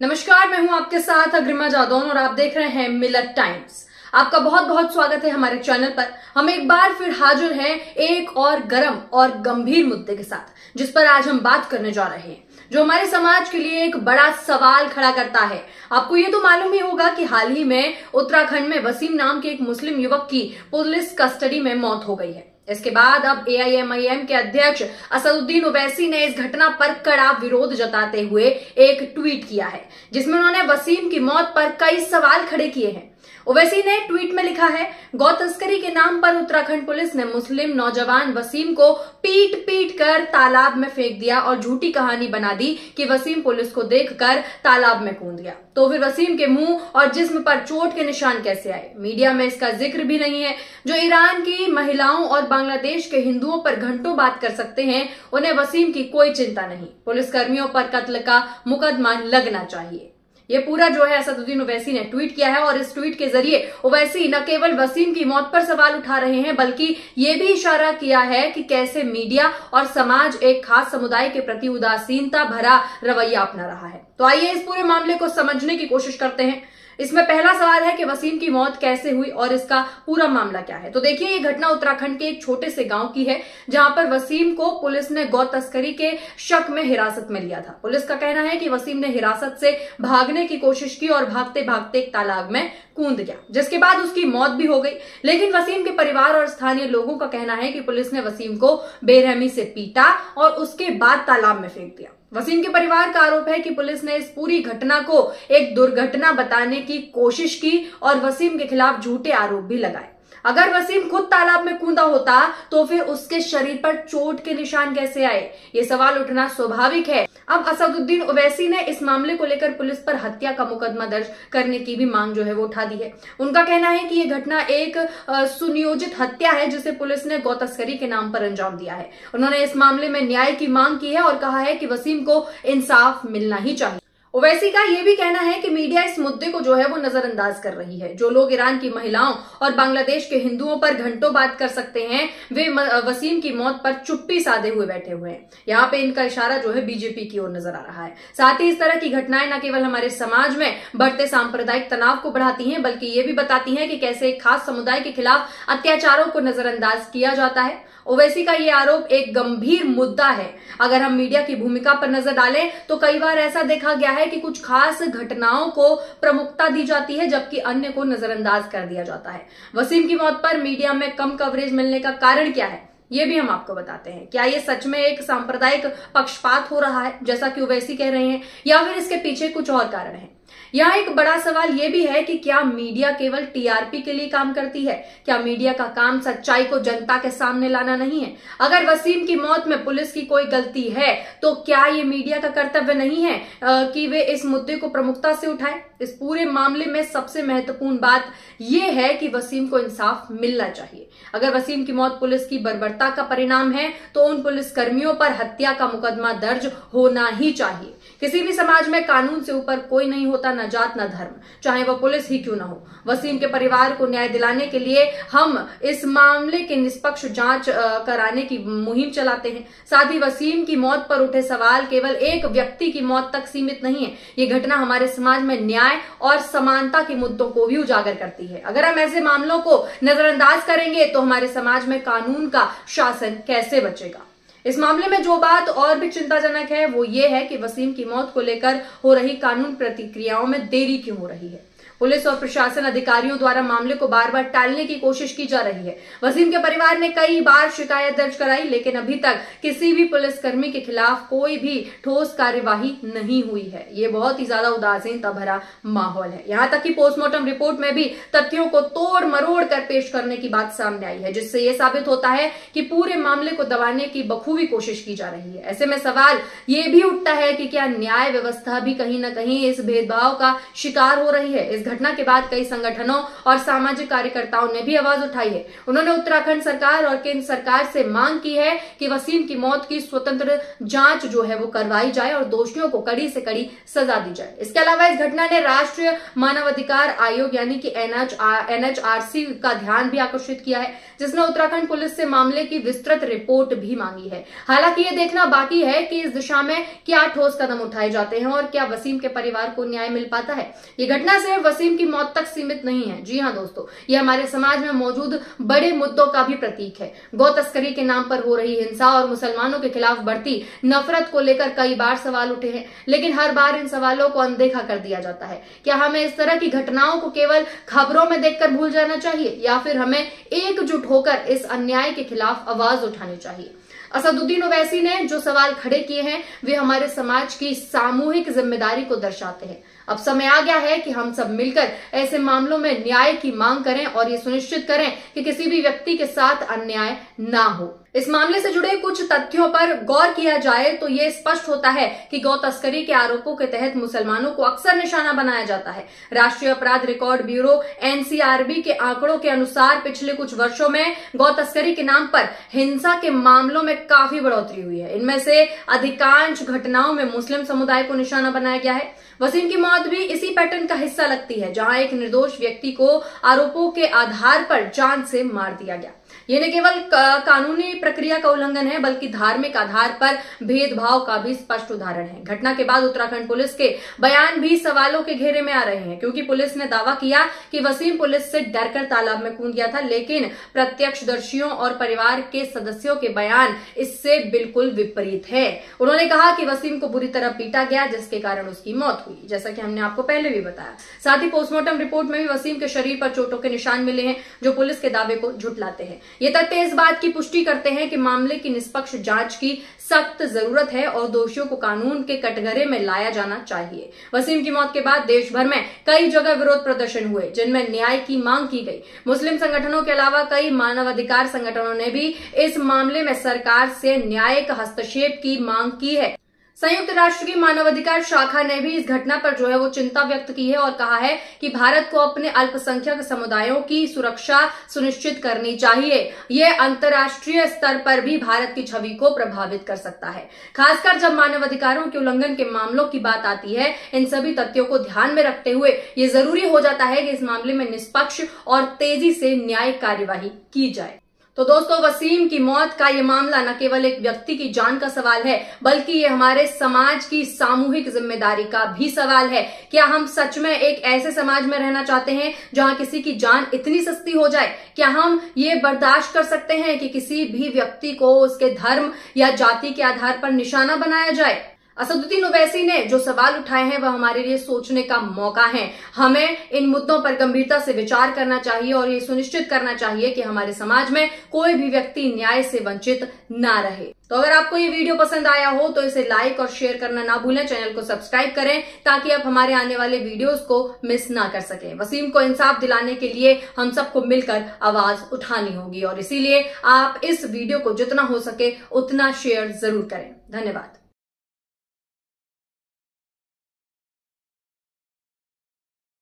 नमस्कार, मैं हूँ आपके साथ अग्रिमा जादौन और आप देख रहे हैं मिलत टाइम्स। आपका बहुत बहुत स्वागत है हमारे चैनल पर। हम एक बार फिर हाजिर हैं एक और गर्म और गंभीर मुद्दे के साथ, जिस पर आज हम बात करने जा रहे हैं, जो हमारे समाज के लिए एक बड़ा सवाल खड़ा करता है। आपको ये तो मालूम ही होगा कि हाल ही में उत्तराखंड में वसीम नाम के एक मुस्लिम युवक की पुलिस कस्टडी में मौत हो गई है। इसके बाद अब एआईएमआईएम के अध्यक्ष असदुद्दीन ओवैसी ने इस घटना पर कड़ा विरोध जताते हुए एक ट्वीट किया है, जिसमें उन्होंने वसीम की मौत पर कई सवाल खड़े किए हैं। ओवैसी ने ट्वीट में लिखा है, गौ तस्करी के नाम पर उत्तराखंड पुलिस ने मुस्लिम नौजवान वसीम को पीट पीट कर तालाब में फेंक दिया और झूठी कहानी बना दी कि वसीम पुलिस को देखकर तालाब में कूद गया। तो फिर वसीम के मुँह और जिस्म पर चोट के निशान कैसे आए? मीडिया में इसका ज़िक्र भी नहीं है। जो ईरान की महिलाओं और बांग्लादेश के हिंदुओं पर घंटों बात कर सकते हैं, उन्हें वसीम की कोई चिंता नहीं। पुलिसकर्मियों पर कत्ल का मुकदमा लगना चाहिए। ये पूरा जो है असदुद्दीन ओवैसी ने ट्वीट किया है और इस ट्वीट के ज़रिए ओवैसी न केवल वसीम की मौत पर सवाल उठा रहे हैं, बल्कि ये भी इशारा किया है कि कैसे मीडिया और समाज एक खास समुदाय के प्रति उदासीनता भरा रवैया अपना रहा है। तो आइए इस पूरे मामले को समझने की कोशिश करते हैं। इसमें पहला सवाल है कि वसीम की मौत कैसे हुई और इसका पूरा मामला क्या है? तो देखिए, ये घटना उत्तराखंड के एक छोटे से गाँव की है, जहाँ पर वसीम को पुलिस ने गौ तस्करी के शक में हिरासत में लिया था। पुलिस का कहना है कि वसीम ने हिरासत से भागने की कोशिश की और भागते भागते एक तालाब में कूद गया, जिसके बाद उसकी मौत भी हो गई। लेकिन वसीम के परिवार और स्थानीय लोगों का कहना है कि पुलिस ने वसीम को बेरहमी से पीटा और उसके बाद तालाब में फेंक दिया। वसीम के परिवार का आरोप है कि पुलिस ने इस पूरी घटना को एक दुर्घटना बताने की कोशिश की और वसीम के खिलाफ झूठे आरोप भी लगाए। अगर वसीम खुद तालाब में कूदा होता तो फिर उसके शरीर पर चोट के निशान कैसे आए? ये सवाल उठना स्वाभाविक है। अब असदुद्दीन ओवैसी ने इस मामले को लेकर पुलिस पर हत्या का मुकदमा दर्ज करने की भी मांग जो है वो उठा दी है। उनका कहना है कि ये घटना एक सुनियोजित हत्या है, जिसे पुलिस ने गौ तस्करी के नाम पर अंजाम दिया है। उन्होंने इस मामले में न्याय की मांग की है और कहा है कि वसीम को इंसाफ मिलना ही चाहिए। ओवैसी का यह भी कहना है कि मीडिया इस मुद्दे को जो है वो नजरअंदाज कर रही है। जो लोग ईरान की महिलाओं और बांग्लादेश के हिंदुओं पर घंटों बात कर सकते हैं, वे वसीम की मौत पर चुप्पी साधे हुए बैठे हुए हैं। यहाँ पे इनका इशारा जो है बीजेपी की ओर नज़र आ रहा है। साथ ही इस तरह की घटनाएँ न केवल हमारे समाज में बढ़ते सांप्रदायिक तनाव को बढ़ाती है, बल्कि ये भी बताती है कि कैसे एक खास समुदाय के खिलाफ अत्याचारों को नजरअंदाज किया जाता है। ओवैसी का ये आरोप एक गंभीर मुद्दा है। अगर हम मीडिया की भूमिका पर नज़र डालें तो कई बार ऐसा देखा गया है कि कुछ खास घटनाओं को प्रमुखता दी जाती है, जबकि अन्य को नजरअंदाज कर दिया जाता है। वसीम की मौत पर मीडिया में कम कवरेज मिलने का कारण क्या है, ये भी हम आपको बताते हैं। क्या ये सच में एक सांप्रदायिक पक्षपात हो रहा है, जैसा कि ओवैसी कह रहे हैं, या फिर इसके पीछे कुछ और कारण है? यहाँ एक बड़ा सवाल यह भी है कि क्या मीडिया केवल टीआरपी के लिए काम करती है? क्या मीडिया का काम सच्चाई को जनता के सामने लाना नहीं है? अगर वसीम की मौत में पुलिस की कोई गलती है तो क्या ये मीडिया का कर्तव्य नहीं है आ, कि वे इस मुद्दे को प्रमुखता से उठाए? इस पूरे मामले में सबसे महत्वपूर्ण बात यह है कि वसीम को इंसाफ मिलना चाहिए। अगर वसीम की मौत पुलिस की बर्बरता का परिणाम है तो उन पुलिस कर्मियों पर हत्या का मुकदमा दर्ज होना ही चाहिए। किसी भी समाज में कानून से ऊपर कोई नहीं होता, न जात, न धर्म। चाहे वह पुलिस ही क्यों न हो। वसीम के परिवार को न्याय दिलाने के लिए हम इस मामले की निष्पक्ष जाँच कराने की मुहिम चलाते हैं। साथ ही वसीम की मौत पर उठे सवाल केवल एक व्यक्ति की मौत तक सीमित नहीं है। ये घटना हमारे समाज में न्याय और समानता के मुद्दों को भी उजागर करती है। अगर हम ऐसे मामलों को नजरअंदाज करेंगे तो हमारे समाज में कानून का शासन कैसे बचेगा? इस मामले में जो बात और भी चिंताजनक है, वो ये है कि वसीम की मौत को लेकर हो रही कानून प्रतिक्रियाओं में देरी क्यों हो रही है? पुलिस और प्रशासन अधिकारियों द्वारा मामले को बार बार टालने की कोशिश की जा रही है। वसीम के परिवार ने कई बार शिकायत दर्ज कराई, लेकिन अभी तक किसी भी पुलिसकर्मी के खिलाफ कोई भी ठोस कार्यवाही नहीं हुई है। ये बहुत ही ज़्यादा उदासीनता भरा माहौल है। यहाँ तक कि पोस्टमार्टम रिपोर्ट में भी तथ्यों को तोड़ मरोड़ कर पेश करने की बात सामने आई है, जिससे ये साबित होता है कि पूरे मामले को दबाने की बखूबी कोशिश की जा रही है। ऐसे में सवाल ये भी उठता है कि क्या न्याय व्यवस्था भी कहीं ना कहीं इस भेदभाव का शिकार हो रही है? इस घटना के बाद कई संगठनों और सामाजिक कार्यकर्ताओं ने भी आवाज़ उठाई है। उन्होंने उत्तराखंड सरकार और केंद्र सरकार से मांग की है कि वसीम की मौत की स्वतंत्र जाँच जो है वो करवाई जाए और दोषियों को कड़ी से कड़ी सजा दी जाए। इसके अलावा इस घटना ने राष्ट्रीय मानवाधिकार आयोग यानी कि एनएचआरसी का ध्यान भी आकर्षित किया है जिसने उत्तराखंड पुलिस से मामले की विस्तृत रिपोर्ट भी मांगी है। हालाँकि ये देखना बाकी है कि इस दिशा में क्या ठोस कदम उठाए जाते हैं और क्या वसीम के परिवार को न्याय मिल पाता है। ये घटना सिर्फ़ वसीम की मौत तक सीमित नहीं है। जी हाँ दोस्तों, ये हमारे समाज में मौजूद बड़े मुद्दों का भी प्रतीक है। गौ तस्करी के नाम पर हो रही हिंसा और मुसलमानों के खिलाफ बढ़ती नफरत को लेकर कई बार सवाल उठे हैं, लेकिन हर बार इन सवालों को अनदेखा कर दिया जाता है। क्या हमें इस तरह की घटनाओं को केवल खबरों में देखकर भूल जाना चाहिए, या फिर हमें एकजुट होकर इस अन्याय के खिलाफ आवाज़ उठानी चाहिए? असदुद्दीन ओवैसी ने जो सवाल खड़े किए हैं, वे हमारे समाज की सामूहिक ज़िम्मेदारी को दर्शाते हैं। अब समय आ गया है कि हम सब मिलकर ऐसे मामलों में न्याय की मांग करें और ये सुनिश्चित करें कि किसी भी व्यक्ति के साथ अन्याय ना हो। इस मामले से जुड़े कुछ तथ्यों पर गौर किया जाए तो ये स्पष्ट होता है कि गौ तस्करी के आरोपों के तहत मुसलमानों को अक्सर निशाना बनाया जाता है। राष्ट्रीय अपराध रिकॉर्ड ब्यूरो एनसीआरबी के आंकड़ों के अनुसार पिछले कुछ वर्षों में गौ तस्करी के नाम पर हिंसा के मामलों में काफ़ी बढ़ोतरी हुई है। इनमें से अधिकांश घटनाओं में मुस्लिम समुदाय को निशाना बनाया गया है। वसीम की मौत भी इसी पैटर्न का हिस्सा लगती है, जहाँ एक निर्दोष व्यक्ति को आरोपों के आधार पर जान से मार दिया गया। ये न केवल कानूनी प्रक्रिया का उल्लंघन है, बल्कि धार्मिक आधार पर भेदभाव का भी स्पष्ट उदाहरण है। घटना के बाद उत्तराखंड पुलिस के बयान भी सवालों के घेरे में आ रहे हैं, क्योंकि पुलिस ने दावा किया कि वसीम पुलिस से डरकर तालाब में कूद गया था, लेकिन प्रत्यक्षदर्शियों और परिवार के सदस्यों के बयान इससे बिल्कुल विपरीत है। उन्होंने कहा कि वसीम को बुरी तरह पीटा गया, जिसके कारण उसकी मौत हुई, जैसा कि हमने आपको पहले भी बताया। साथ ही पोस्टमार्टम रिपोर्ट में भी वसीम के शरीर पर चोटों के निशान मिले हैं, जो पुलिस के दावे को झुटलाते हैं। ये तथ्य इस बात की पुष्टि करते हैं कि मामले की निष्पक्ष जाँच की सख्त ज़रूरत है और दोषियों को कानून के कटघरे में लाया जाना चाहिए। वसीम की मौत के बाद देश भर में कई जगह विरोध प्रदर्शन हुए, जिनमें न्याय की मांग की गई। मुस्लिम संगठनों के अलावा कई मानवाधिकार संगठनों ने भी इस मामले में सरकार से न्यायिक हस्तक्षेप की मांग की है। संयुक्त राष्ट्र की मानवाधिकार शाखा ने भी इस घटना पर जो है वो चिंता व्यक्त की है और कहा है कि भारत को अपने अल्पसंख्यक समुदायों की सुरक्षा सुनिश्चित करनी चाहिए। यह अंतर्राष्ट्रीय स्तर पर भी भारत की छवि को प्रभावित कर सकता है। खासकर जब मानवाधिकारों के उल्लंघन के मामलों की बात आती है, इन सभी तथ्यों को ध्यान में रखते हुए ये ज़रूरी हो जाता है कि इस मामले में निष्पक्ष और तेज़ी से न्यायिक कार्यवाही की जाए। तो दोस्तों, वसीम की मौत का ये मामला न केवल एक व्यक्ति की जान का सवाल है, बल्कि ये हमारे समाज की सामूहिक ज़िम्मेदारी का भी सवाल है। क्या हम सच में एक ऐसे समाज में रहना चाहते हैं जहाँ किसी की जान इतनी सस्ती हो जाए? क्या हम ये बर्दाश्त कर सकते हैं कि किसी भी व्यक्ति को उसके धर्म या जाति के आधार पर निशाना बनाया जाए? असदुद्दीन ओवैसी ने जो सवाल उठाए हैं, वह हमारे लिए सोचने का मौका है। हमें इन मुद्दों पर गंभीरता से विचार करना चाहिए और ये सुनिश्चित करना चाहिए कि हमारे समाज में कोई भी व्यक्ति न्याय से वंचित ना रहे। तो अगर आपको ये वीडियो पसंद आया हो तो इसे लाइक और शेयर करना ना भूलें, चैनल को सब्सक्राइब करें, ताकि आप हमारे आने वाले वीडियोस को मिस ना कर सकें। वसीम को इंसाफ दिलाने के लिए हम सबको मिलकर आवाज़ उठानी होगी, और इसीलिए आप इस वीडियो को जितना हो सके उतना शेयर ज़रूर करें। धन्यवाद।